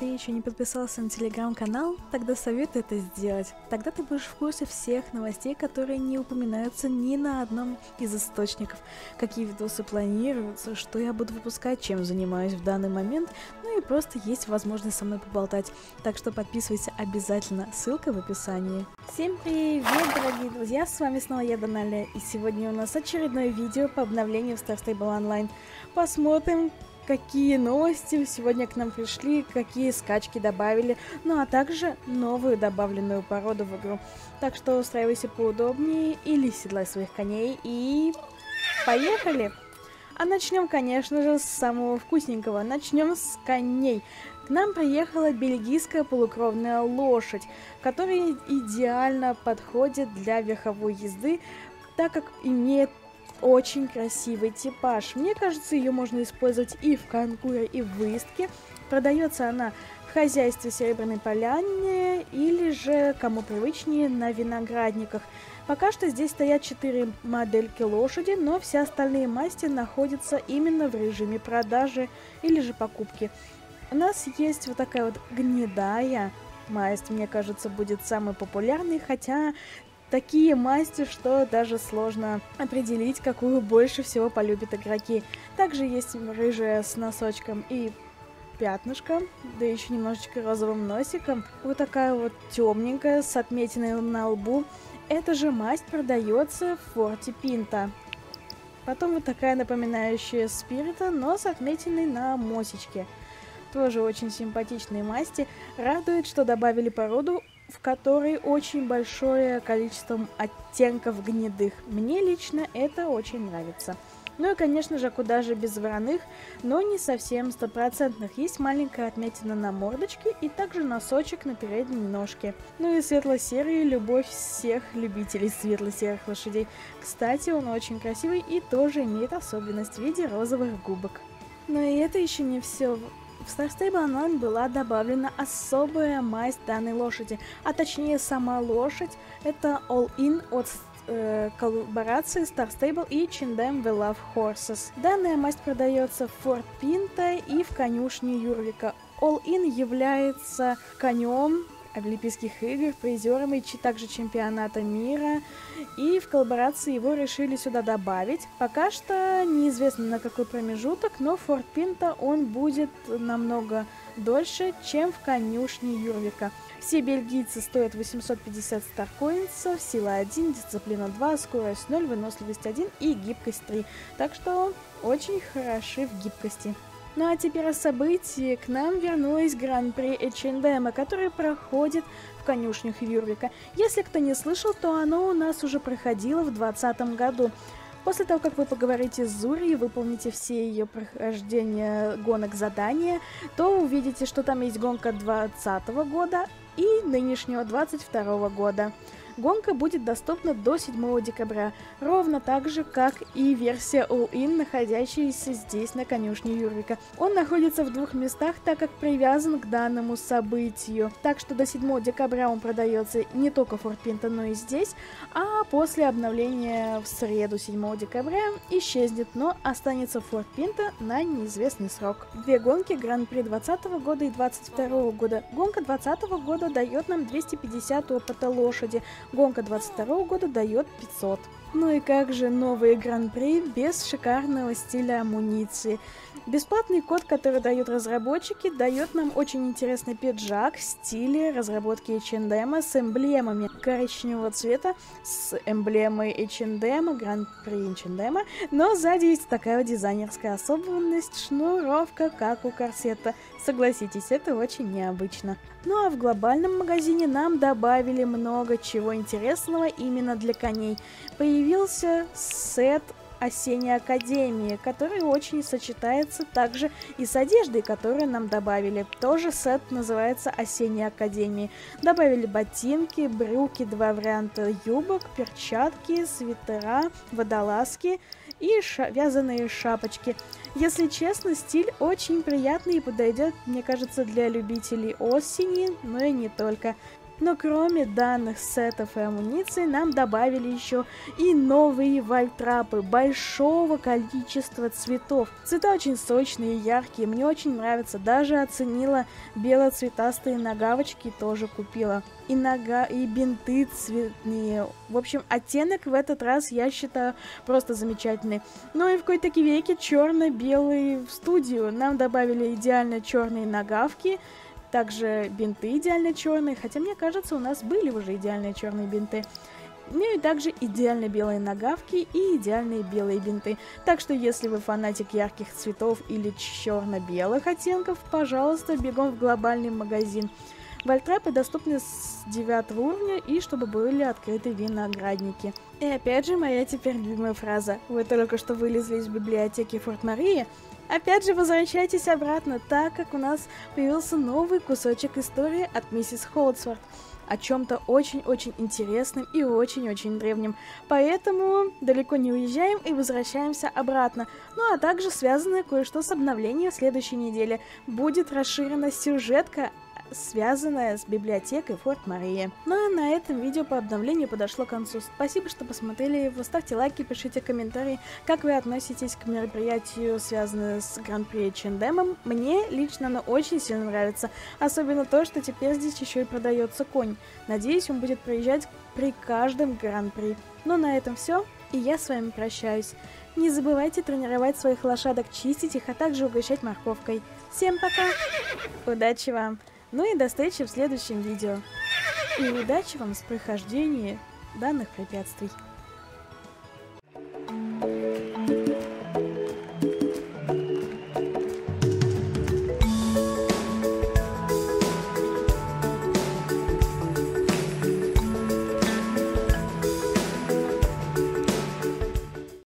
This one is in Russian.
ты еще не подписался на телеграм-канал, тогда советую это сделать. Тогда ты будешь в курсе всех новостей, которые не упоминаются ни на одном из источников. Какие видосы планируются, что я буду выпускать, чем занимаюсь в данный момент, ну и просто есть возможность со мной поболтать. Так что подписывайся обязательно, ссылка в описании. Всем привет, дорогие друзья, с вами снова я, Доналя, и сегодня у нас очередное видео по обновлению в Star Stable Online. Посмотрим, какие новости сегодня к нам пришли, какие скачки добавили, ну а также новую добавленную породу в игру. Так что устраивайся поудобнее или седлай своих коней и... Поехали! А начнем, конечно же, с самого вкусненького. Начнем с коней. К нам приехала бельгийская полукровная лошадь, которая идеально подходит для верховой езды, так как имеет очень красивый типаж. Мне кажется, ее можно использовать и в конкуре, и в выездке. Продается она в хозяйстве Серебряной Поляне или же, кому привычнее, на виноградниках. Пока что здесь стоят 4 модельки лошади, но все остальные масти находятся именно в режиме продажи или же покупки. У нас есть вот такая вот гнедая масть, мне кажется, будет самой популярной, хотя такие масти, что даже сложно определить, какую больше всего полюбят игроки. Также есть рыжая с носочком и пятнышком, да еще немножечко розовым носиком. Вот такая вот темненькая с отметиной на лбу. Эта же масть продается в форте Пинта. Потом вот такая напоминающая спирита, но с отметиной на мосечке. Тоже очень симпатичные масти. Радует, что добавили породу в которой очень большое количество оттенков гнедых. Мне лично это очень нравится. Ну и, конечно же, куда же без вороных, но не совсем стопроцентных. Есть маленькая отметина на мордочке и также носочек на передней ножке. Ну и светло-серый – любовь всех любителей светло-серых лошадей. Кстати, он очень красивый и тоже имеет особенность в виде розовых губок. Но и это еще не все. В Star Stable Online была добавлена особая масть данной лошади, а точнее сама лошадь. Это All-In от э, коллаборации Star Stable и Chindem We Love Horses. Данная масть продается в Форт Пинта и в конюшне Юрвика. All-In является конем Олимпийских игр, призером и также чемпионата мира. И в коллаборации его решили сюда добавить. Пока что неизвестно на какой промежуток, но Форт Пинта он будет намного дольше, чем в конюшне Юрвика. Все бельгийцы стоят 850 старкоинсов, сила 1, дисциплина 2, скорость 0, выносливость 1 и гибкость 3. Так что очень хороши в гибкости. Ну а теперь о событии. К нам вернулась Гран-при H&M, который проходит в конюшнях Юрвика. Если кто не слышал, то оно у нас уже проходило в 2020 году. После того, как вы поговорите с Зури и выполните все ее прохождения гонок задания, то увидите, что там есть гонка 2020 года и нынешнего 22 года. Гонка будет доступна до 7 декабря, ровно так же, как и версия All-In, находящаяся здесь, на конюшне Юрвика. Он находится в двух местах, так как привязан к данному событию. Так что до 7 декабря он продается не только в Форт Пинта, но и здесь, а после обновления в среду 7 декабря исчезнет, но останется в Форт Пинта на неизвестный срок. Две гонки Гран-при 2020 года и 2022 года. Гонка 2020 года дает нам 250 опыта лошади, Гонка 22 года дает 500. Ну и как же новые гран-при без шикарного стиля амуниции? Бесплатный код, который дают разработчики, дает нам очень интересный пиджак в стиле разработки H&M с эмблемами коричневого цвета, с эмблемой H&M, Гран-при H&M, но сзади есть такая дизайнерская особенность, шнуровка, как у корсета. Согласитесь, это очень необычно. Ну а в глобальном магазине нам добавили много чего интересного именно для коней. Появился сет осенней академии, который очень сочетается также и с одеждой, которую нам добавили. Тоже сет называется осенней академии. Добавили ботинки, брюки, два варианта юбок, перчатки, свитера, водолазки и ша вязаные шапочки. Если честно, стиль очень приятный и подойдет, мне кажется, для любителей осени, но и не только. Но кроме данных сетов и амуниции, нам добавили еще и новые вальтрапы большого количества цветов. Цвета очень сочные, яркие, мне очень нравятся. Даже оценила белоцветастые нагавочки, тоже купила. И нога, и бинты цветные. В общем, оттенок в этот раз я считаю просто замечательный. Ну и в какой-то веке черно-белый в студию. Нам добавили идеально черные нагавки, также бинты идеально черные, хотя мне кажется, у нас были уже идеальные черные бинты. Ну и также идеально белые нагавки и идеальные белые бинты. Так что если вы фанатик ярких цветов или черно-белых оттенков, пожалуйста, бегом в глобальный магазин. Вальтрапы доступны с 9 уровня и чтобы были открыты виноградники. И опять же моя теперь любимая фраза. Вы только что вылезли из библиотеки Форт Марии, Опять же, возвращайтесь обратно, так как у нас появился новый кусочек истории от миссис Холдсворт о чем-то очень-очень интересном и очень-очень древнем. Поэтому далеко не уезжаем и возвращаемся обратно. Ну а также связанное кое-что с обновлением в следующей неделе. Будет расширена сюжетка связанная с библиотекой Форт Мария. Ну а на этом видео по обновлению подошло к концу. Спасибо, что посмотрели его, ставьте лайки, пишите комментарии, как вы относитесь к мероприятию, связанному с Гран-при Чендемом. Мне лично оно очень сильно нравится, особенно то, что теперь здесь еще и продается конь. Надеюсь, он будет проезжать при каждом Гран-при. Ну на этом все, и я с вами прощаюсь. Не забывайте тренировать своих лошадок, чистить их, а также угощать морковкой. Всем пока! Удачи вам! Ну и до встречи в следующем видео. И удачи вам с прохождением данных препятствий.